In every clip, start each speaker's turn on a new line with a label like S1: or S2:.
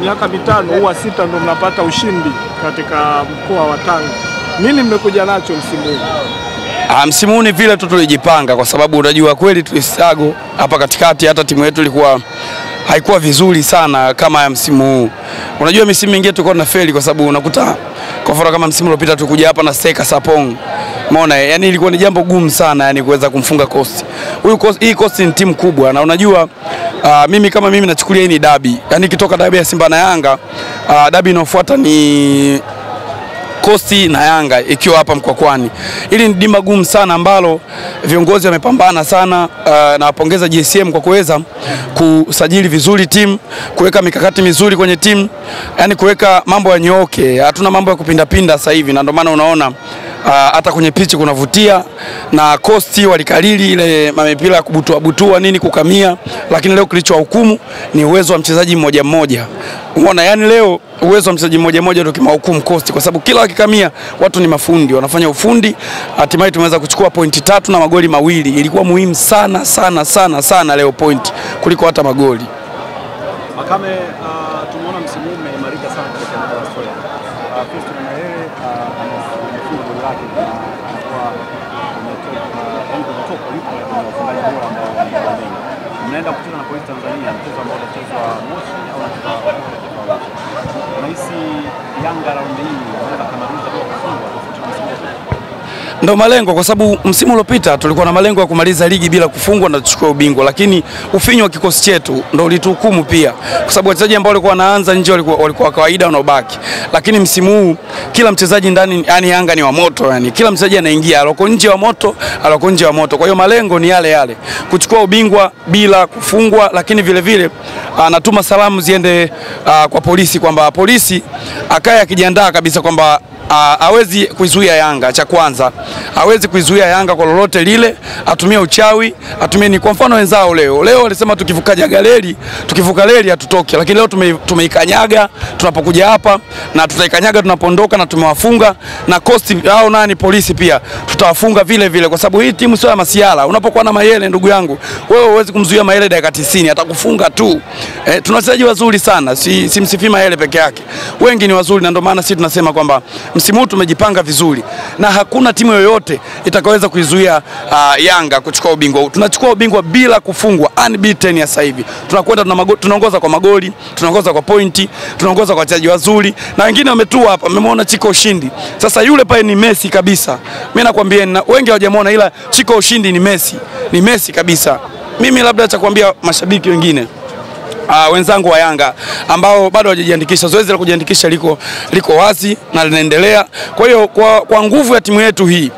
S1: Miaka mitano huwa sita ndo mnapata ushindi katika mkoa wa Tanga. Nini mmekuja nacho msimu huu?
S2: Ah, msimu huu ni vile tu tulijipanga, kwa sababu unajua kweli tulisago hapa katikati, hata timu yetu ilikuwa haikuwa vizuri sana kama ya msimu huu. Unajua misimu mingine tulikuwa tunafeli kwa sababu unakuta kwa mfano kama msimu uliopita tulikuja hapa na Steka Sapong. Umeona, yani ilikuwa ni jambo gumu sana yani kuweza kumfunga Coast. Huyu Coast, hii Coast ni timu kubwa na unajua uh, mimi kama mimi nachukulia hii ni dabi. Yani ikitoka dabi ya Simba na Yanga, uh, dabi inayofuata ni Kosti na Yanga ikiwa hapa Mkwakwani. Hili ni dimba gumu sana ambalo viongozi wamepambana sana. Uh, na wapongeza GSM kwa kuweza kusajili vizuri timu, kuweka mikakati mizuri kwenye timu, yani kuweka mambo yanyooke. Hatuna mambo ya kupindapinda sasa hivi, na ndio maana unaona hata kwenye pichi kunavutia na Kosti walikalili ile mamipira ya kubutua butua nini kukamia, lakini leo kilichowahukumu ni uwezo wa mchezaji mmoja mmoja. Umeona, yani leo uwezo wa mchezaji mmoja mmoja ndio kimahukumu kosti, kwa sababu kila wakikamia watu ni mafundi, wanafanya ufundi. Hatimaye tumeweza kuchukua pointi tatu na magoli mawili. Ilikuwa muhimu sana sana sana sana leo point kuliko hata magoli.
S1: Makame, uh, tumeona msimu umeimarika sana katika soya. Uh, Uh, na anakuwa top yupo kwenye. Mnaenda kucheza na Polisi Tanzania, mchezo ambao unachezwa Moshi au Unahisi Yanga raundi hii wanaweza kamaliza kwa kufungwa
S2: Ndo malengo, kwa sababu msimu uliopita tulikuwa na malengo ya kumaliza ligi bila kufungwa na tuchukue ubingwa, lakini ufinyu wa kikosi chetu ndo ulituhukumu pia, kwa sababu wachezaji ambao walikuwa wanaanza nje walikuwa, walikuwa kawaida wanaobaki, lakini msimu huu kila mchezaji ndani, yani Yanga ni wa moto, yani kila mchezaji anaingia, aloko nje wa moto, aloko nje wa moto. Kwa hiyo malengo ni yale yale, kuchukua ubingwa bila kufungwa, lakini vile vile anatuma salamu ziende uh, kwa polisi kwamba polisi akaye akijiandaa kabisa kwamba hawezi kuizuia Yanga. Cha kwanza hawezi kuizuia Yanga kwa lolote lile, atumie uchawi, atumie ni kwa mfano wenzao leo leo walisema tukivuka jagaleli tukivuka reli hatutoki, lakini leo tume, tumeikanyaga tunapokuja hapa na tutaikanyaga tunapoondoka, na tumewafunga na kosti au nani polisi pia tutawafunga vile vile, kwa sababu hii timu sio ya masiala. Unapokuwa na Mayele, ndugu yangu, wewe huwezi kumzuia Mayele dakika 90, atakufunga tu. E, tuna wachezaji wazuri sana, si, si msifi Mayele peke yake, wengi ni wazuri, na ndio maana sisi tunasema kwamba msimu huu tumejipanga vizuri na hakuna timu yoyote itakayoweza kuizuia uh, Yanga kuchukua ubingwa huu. Tunachukua ubingwa bila kufungwa, unbeaten ya sasa hivi. Tunakwenda tunaongoza kwa magoli, tunaongoza kwa pointi, tunaongoza kwa wachezaji wazuri na wengine wametua hapa. Mmemwona Chiko Ushindi, sasa yule pale ni Messi kabisa. Mimi nakwambia, na wengi hawajamwona, ila Chiko Ushindi ni Messi, ni Messi kabisa. Mimi labda cha kuambia mashabiki wengine Uh, wenzangu wa Yanga ambao bado hawajajiandikisha, zoezi la kujiandikisha liko, liko wazi na linaendelea. Kwa hiyo kwa, kwa nguvu ya timu yetu hii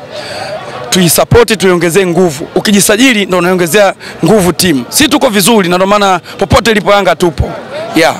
S2: tuisapoti, tuiongezee nguvu. Ukijisajili ndo unaongezea nguvu timu. Si tuko vizuri, na ndio maana popote ilipo Yanga tupo yeah.